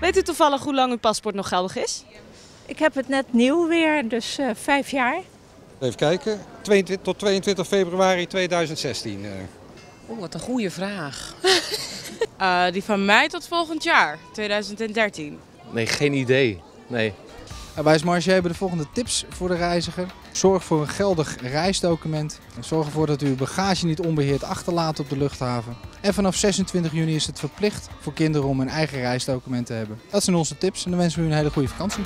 Weet u toevallig hoe lang uw paspoort nog geldig is? Ik heb het net nieuw weer, dus uh, vijf jaar. Even kijken. 22, tot 22 februari 2016. Uh. Oeh, wat een goede vraag. uh, die van mij tot volgend jaar, 2013. Nee, geen idee. Nee. Wijsmarge hebben de volgende tips voor de reiziger. Zorg voor een geldig reisdocument. Zorg ervoor dat u uw bagage niet onbeheerd achterlaat op de luchthaven. En vanaf 26 juni is het verplicht voor kinderen om een eigen reisdocument te hebben. Dat zijn onze tips en dan wensen we u een hele goede vakantie.